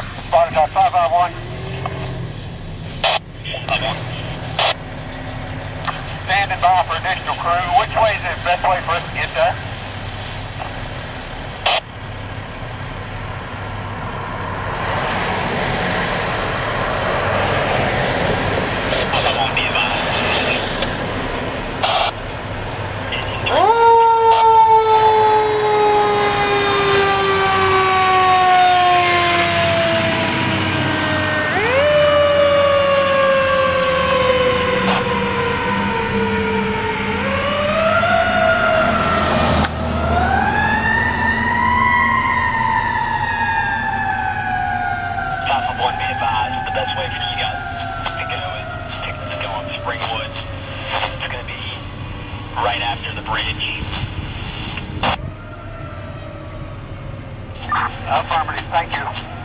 Spotted 551. Standing by for additional crew. Which way is the best way for us to get there? Alpha 1 be advised, the best way for you guys to go is to, to go on Springwood. It's going to be right after the bridge. Uh, Affirmative, thank you. 10